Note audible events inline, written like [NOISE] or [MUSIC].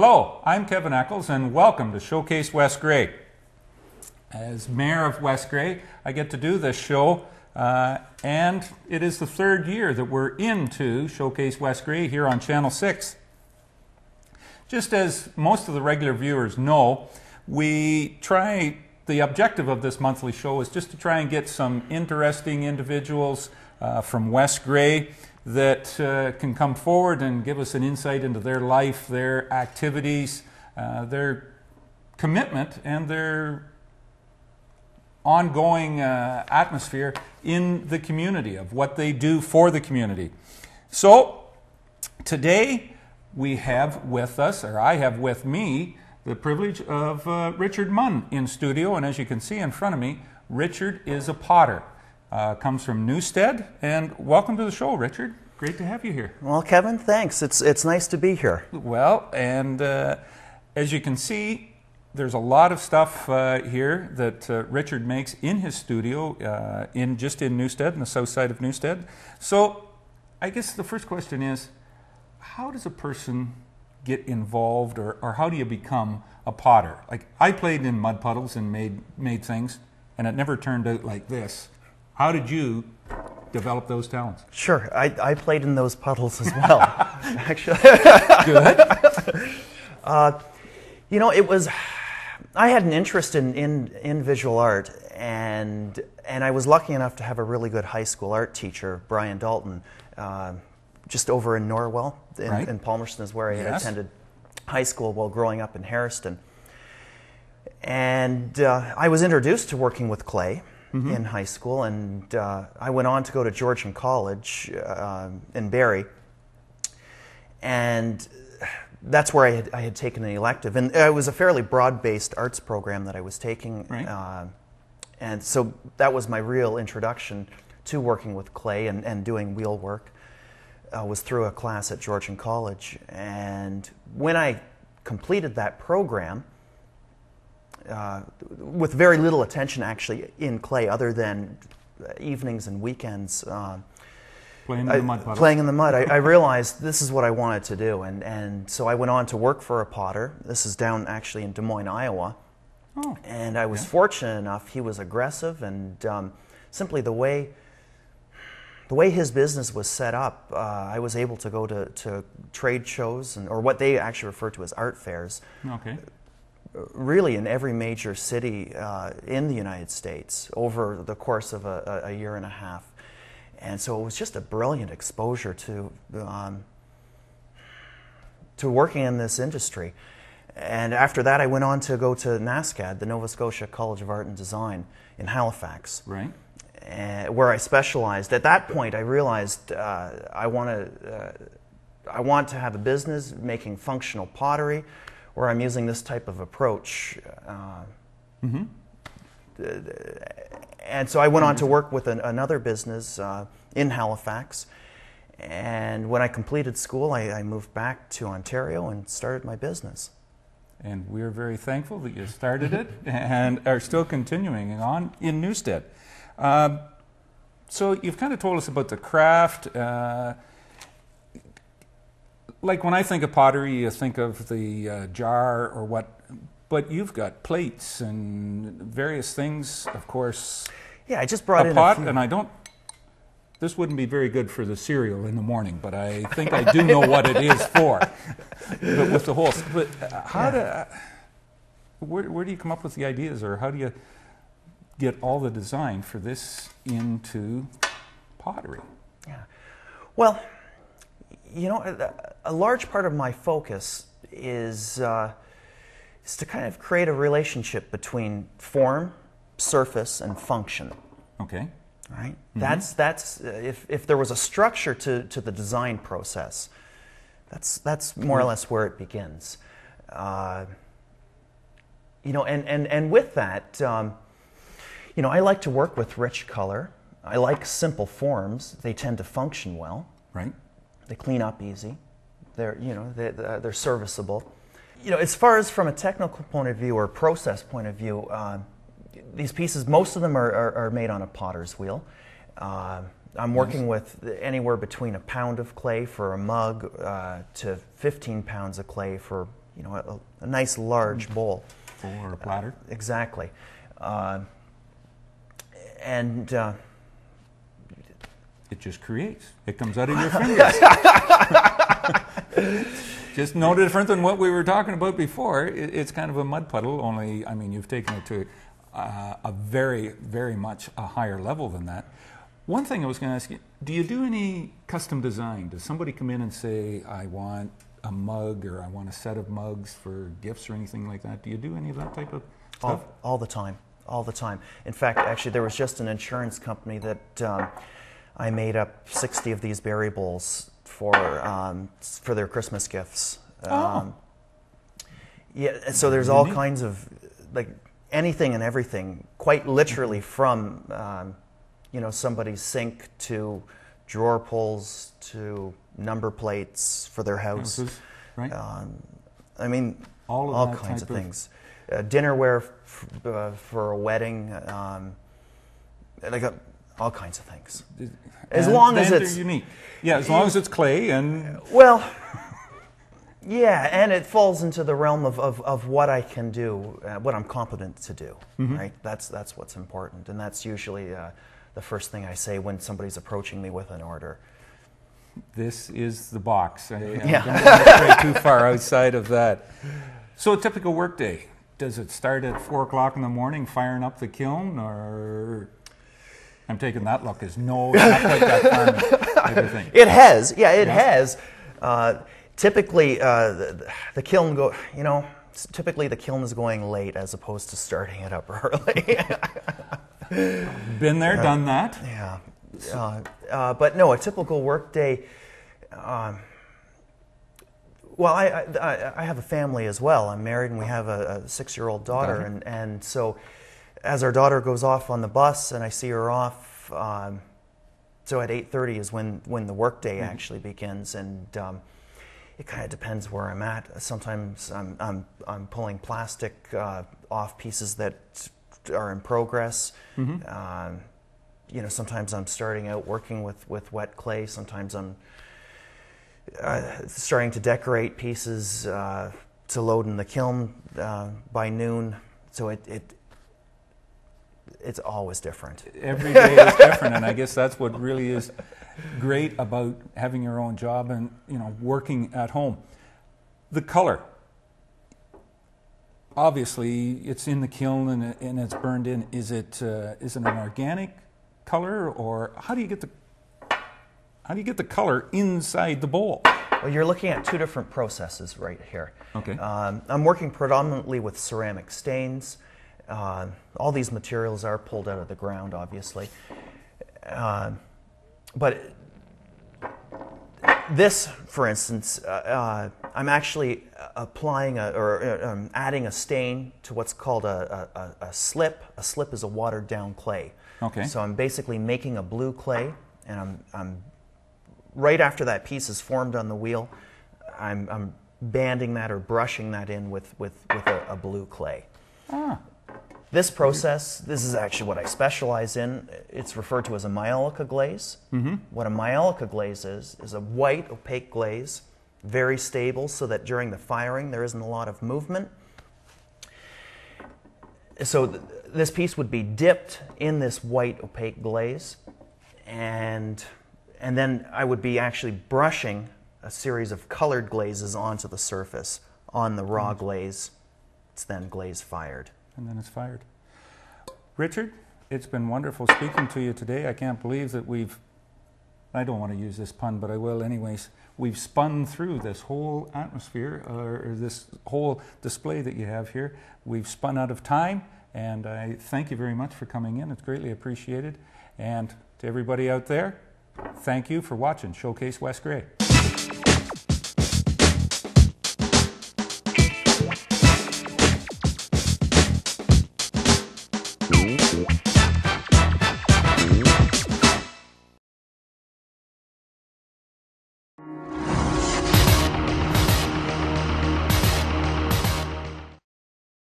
Hello, I'm Kevin Eccles, and welcome to Showcase West Grey. As mayor of West Grey, I get to do this show, uh, and it is the third year that we're into Showcase West Grey here on Channel 6. Just as most of the regular viewers know, we try, the objective of this monthly show is just to try and get some interesting individuals uh, from West Grey that uh, can come forward and give us an insight into their life, their activities, uh, their commitment, and their ongoing uh, atmosphere in the community of what they do for the community. So, today we have with us, or I have with me, the privilege of uh, Richard Mund in studio. And as you can see in front of me, Richard is a potter. Uh, comes from Neustadt. And welcome to the show, Richard. Great to have you here. Well, Kevin, thanks. It's, it's nice to be here. Well, and uh, as you can see, there's a lot of stuff uh, here that uh, Richard makes in his studio, uh, in just in Neustadt, in the south side of Neustadt. So, I guess the first question is, how does a person get involved, or, or how do you become a potter? Like I played in mud puddles and made made things, and it never turned out like this. How did you develop those talents? Sure, I, I played in those puddles as [LAUGHS] well. Actually, Good. [LAUGHS] uh, you know, it was. I had an interest in, in, in visual art, and and I was lucky enough to have a really good high school art teacher, Brian Dalton, uh, just over in Norwell, in, Right. in Palmerston is where I had Yes. attended high school while growing up in Harriston. And uh, I was introduced to working with clay in high school, and uh, I went on to go to Georgian College uh, in Barrie. And that's where I had, I had taken an elective. And it was a fairly broad based arts program that I was taking. Right. Uh, and so that was my real introduction to working with clay and, and doing wheel work. Uh, was through a class at Georgian College. And when I completed that program, uh, with very little attention actually in clay, other than evenings and weekends, uh, Playing in the mud puddles. playing in the mud, I, I realized this is what I wanted to do. And, and so I went on to work for a potter. This is down actually in Des Moines, Iowa. Oh, And I was fortunate enough, he was aggressive, and um, simply the way the way his business was set up, uh, I was able to go to, to trade shows, and, or what they actually refer to as art fairs, okay. Really in every major city uh, in the United States over the course of a, a, year and a half. And so it was just a brilliant exposure to, um, to working in this industry. And after that, I went on to go to NASCAD, the Nova Scotia College of Art and Design in Halifax Right. uh, where I specialized. At that point, I realized uh, I want to uh, I want to have a business making functional pottery, where I'm using this type of approach. Uh, and so I went on to work with an, another business uh, in Halifax. And when I completed school, I, I moved back to Ontario and started my business. And we're very thankful that you started it [LAUGHS] and are still continuing on in Neustadt. Um, so you've kind of told us about the craft. Uh, like when I think of pottery, you think of the uh, jar or what, but you've got plates and various things, of course. Yeah, I just brought a in pot, a few, and I don't. This wouldn't be very good for the cereal in the morning, but I think I do know what it is for. But with the whole, but uh, how do, uh, where, where do you come up with the ideas, or how do you get all the design for this into pottery? Yeah. Well, you know, a, large part of my focus is uh, is to kind of create a relationship between form, surface, and function. Okay. Right. That's that's uh, if if there was a structure to to the design process, that's that's more or less where it begins. Uh, you know, and and and with that, um, you know, I like to work with rich color. I like simple forms. They tend to function well. Right. They clean up easy. They're you know they, they're serviceable. You know, as far as from a technical point of view or process point of view, uh, these pieces, most of them are, are, are made on a potter's wheel. Uh, I'm working with anywhere between a pound of clay for a mug uh, to 15 pounds of clay for you know, a, a nice large bowl. Or a platter. Exactly. Uh, and uh, It just creates. It comes out of your [LAUGHS] fingers. [LAUGHS] [LAUGHS] just no different than what we were talking about before. It, it's kind of a mud puddle, only, I mean, you've taken it to uh, a very, very much a higher level than that. One thing I was going to ask you do you do any custom design? Does somebody come in and say, I want a mug or I want a set of mugs for gifts or anything like that? Do you do any of that type of stuff? all, all the time, all the time. In fact, actually, there was just an insurance company that um, I made up 60 of these bowls for um, for their Christmas gifts. Um, yeah, so there's all Unique. kinds of like anything and everything, quite literally from um, you know somebody's sink to drawer pulls to number plates for their house. Houses, right? Um, I mean, All of all kinds type of of- things. Uh, dinnerware f- uh, for a wedding, um, like uh, all kinds of things. As And long as it's- unique. Yeah, as long as it's clay and Well, yeah, and it falls into the realm of, of, of what I can do, uh, what I'm competent to do. Mm-hmm. Right? That's that's what's important, and that's usually uh, the first thing I say when somebody's approaching me with an order. this is the box. I, Yeah. don't want to [LAUGHS] stray too far outside of that. So, a typical workday. Does it start at four o'clock in the morning, firing up the kiln, or I'm taking that look as no, [LAUGHS] not quite that far. of thing. It has, yeah, it Yeah. has. Uh, typically, uh, the, the kiln go, you know, typically the kiln is going late as opposed to starting it up [LAUGHS] early. Been there, done that. yeah, uh, uh, but no, a typical workday. Um, well, I, I I have a family as well. I'm married, and we have a, a six-year-old daughter, Daughter. and and so as our daughter goes off on the bus, and I see her off. Um, so at 8:30 is when when the workday actually begins, and um, it kind of depends where I'm at. Sometimes I'm I'm, I'm pulling plastic uh, off pieces that are in progress. Um, you know, sometimes I'm starting out working with with wet clay. Sometimes I'm uh, starting to decorate pieces uh, to load in the kiln uh, by noon. So it, it it's always different. Every day is different, and I guess that's what really is great about having your own job and you know working at home. The color. Obviously, it's in the kiln and, and it's burned in. Is it uh, is it an organic color, or how do you get the how do you get the color inside the bowl? Well, you're looking at two different processes right here. Okay. Um, I'm working predominantly with ceramic stains. Uh, all these materials are pulled out of the ground, obviously. Uh, but this, for instance, uh, uh, I'm actually applying a, or uh, um, adding a stain to what's called a, a, a- a slip. A slip is a watered down clay. Okay. So I'm basically making a blue clay, and I'm, I'm right after that piece is formed on the wheel, I'm, I'm banding that or brushing that in with, with, with a, a blue clay. Ah, This process, this is actually what I specialize in. It's referred to as a majolica glaze. Mm-hmm. What a majolica glaze is, is a white opaque glaze, very stable so that during the firing there isn't a lot of movement. So th- this piece would be dipped in this white opaque glaze, and, and then I would be actually brushing a series of colored glazes onto the surface on the raw glaze. It's then glaze fired. And then it's fired. Richard, it's been wonderful speaking to you today. I can't believe that we've, I don't want to use this pun, but I will anyways. We've spun through this whole atmosphere, or, this whole display that you have here. We've spun out of time, and I thank you very much for coming in. It's greatly appreciated. And to everybody out there, thank you for watching Showcase West Grey.